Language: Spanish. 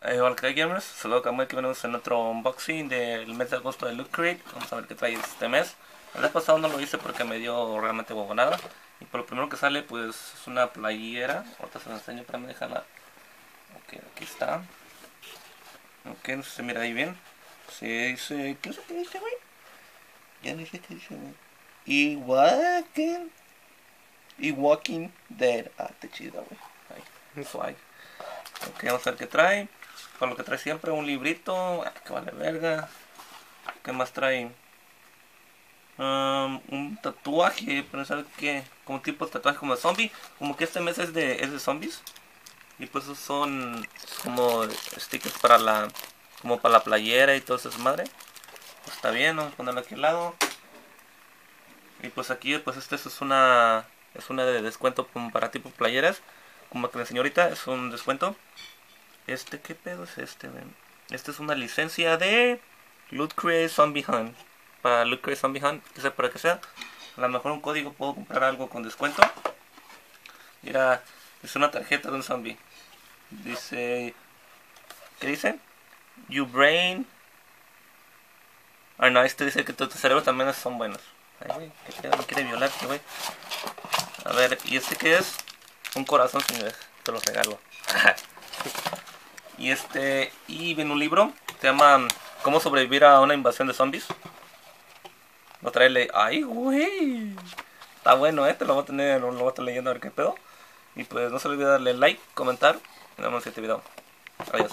Hey, hola, ¿qué gamers? Saludos, Camuy, que venimos en otro unboxing del mes de agosto de Loot Crate. Vamos a ver qué trae este mes. El mes pasado no lo hice porque me dio realmente huevonada. Y por lo primero que sale, pues es una playera. Ahorita se la enseño para me dejarla. Ok, aquí está. Ok, no sé si se mira ahí bien. Se dice. ¿Qué es que dice, güey? Ya no sé qué dice, güey. Y walking. Y walking dead. Ah, te chido, güey. Ahí, swag. Ok, vamos a ver qué trae. Con lo que trae siempre un librito. Ah, que vale verga. ¿Qué más trae? Um, un tatuaje, pero ¿sabes qué? Como tipo de tatuaje como de zombie. Como que este mes es de, es de zombies. Y pues son como stickers para la como para la playera y todo eso es madre. Pues está bien, vamos a ponerlo aquí al lado. Y pues aquí pues este es una es una de descuento como para tipo playeras. Como que la señorita es un descuento. Este, ¿qué pedo es este, ven? Esta es una licencia de Loot Crate Zombie Hunt. Para Loot Crate Zombie Hunt, que sea para que sea. A lo mejor un código puedo comprar algo con descuento. Mira, es una tarjeta de un zombie. Dice, ¿qué dice? Your brain. Ah, no, este dice que tus cerebros también son buenos. Ay, güey, qué pedo, me quiere violar, este güey. A ver, ¿y este qué es? Un corazón, señores. Te lo regalo. y este, y viene un libro. Se llama ¿Cómo sobrevivir a una invasión de zombies? Lo trae Ay, güey. Está bueno, eh. Te lo voy a tener, lo voy a estar leyendo a ver qué pedo. Y pues no se olvide darle like, comentar. Y nos vemos en este video. Adiós.